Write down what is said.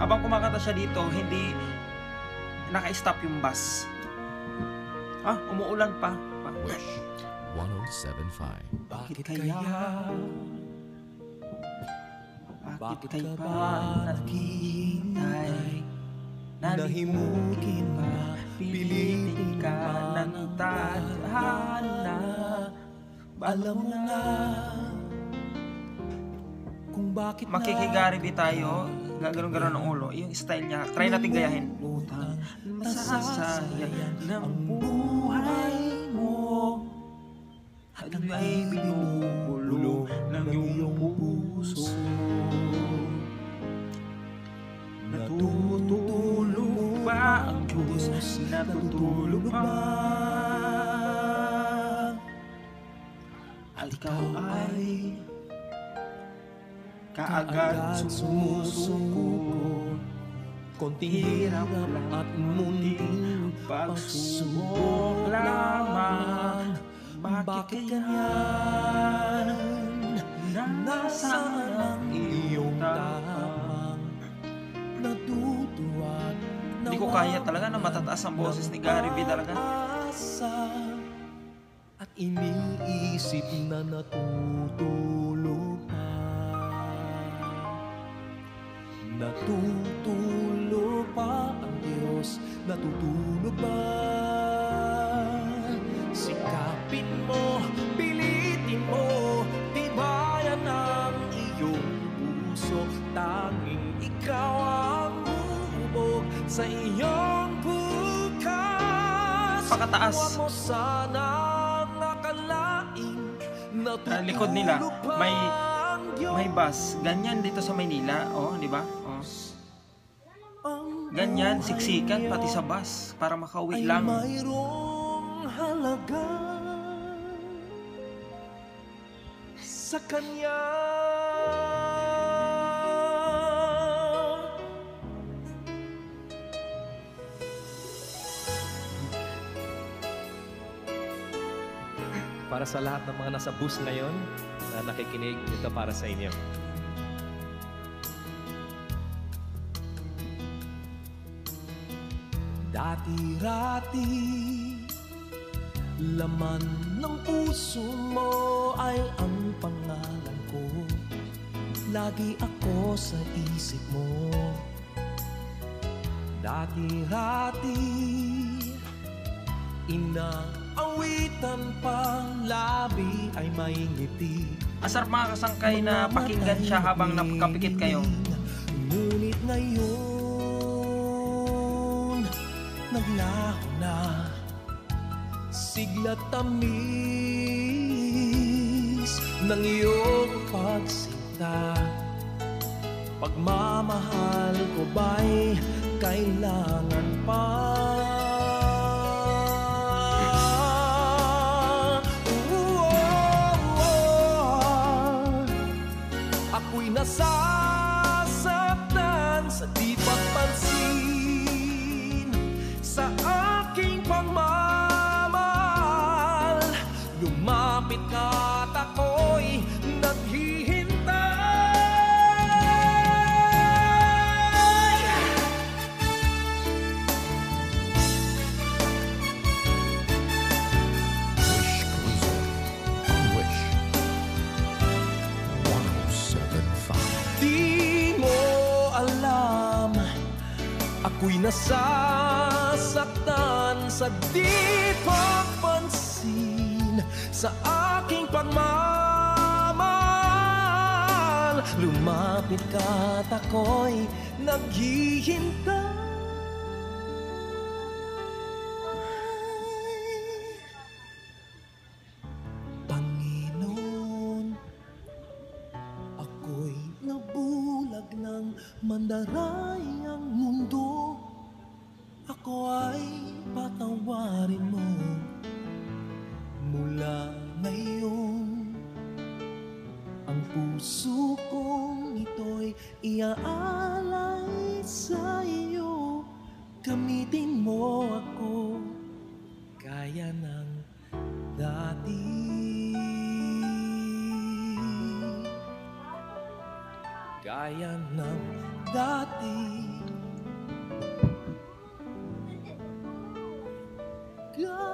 Habang kumakanta siya dito, hindi naka-stop yung bus. Ah, umuulan pa. pa. Wish 1075. Bakit kaya? Bakit kaya pa naghihintay? Nahimukin ba? Pilitin ka ng tadhana Alam mo na Kung bakit Makikigaribi tayo Gaganon-ganon ng ulo Yung style niya Try natin gayahin Utang Masasayang ng buhay mo At ay binubulo ng iyong puso Natutulog ba ang Diyos? Natutulog ba? At ikaw ay kaagad sumusuko Konting Hirap lang at munting pagsubok lamang Bakit ganyan? Nasaan ang iyong tapang? Natutuwa Hindi ko kaya talaga na matataas ang boses ni Gary B talaga. At iniisip na natutulog Natutulog pa ang Diyos Natutulog ba Sikapin mo, pilitin mo Tibayan ang iyong puso Tanging ikaw ang bubog sa iyong bukas Pakataas. Huwag mo sanang nakalaing Ah, likod nila, may- May bus. Ganyan dito sa Maynila. Oh, di ba? Ganyan, siksikan pati sa bus para makauwi lang. mayroong halaga sa kanya. Para sa lahat ng mga nasa bus ngayon na nakikinig, ito para sa inyo. Dati-rati Laman ng puso mo ay ang pangalan ko. Lagi ako sa isip mo. Dati-rati Inaawitan pang labi ay may ngiti. Asarap mga kasangkay na pakinggan siya habang nakapikit kayo. Ngunit ngayon Naglaho na Sigla tamis Ng iyong pagsinta Pagmamahal ko ba'y kailangan pa? Ako'y nasasaktan sa di pagpansin Sa aking pagmamahal Lumapit ka at ako'y naghihintay Wish Cruiser on Wish 1075. Di mo alam Ako'y nasasaktan sa di pagpansin Sa aking pagmamahal. Lumapit ka at ako'y naghihintay. Panginoon, ako'y nabulag ng mandaray Iaalay sa iyo Gamitin mo ako. Kaya ng dati. Kaya ng dati. Kaya